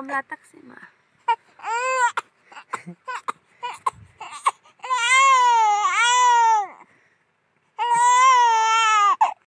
kom latak sih, mah.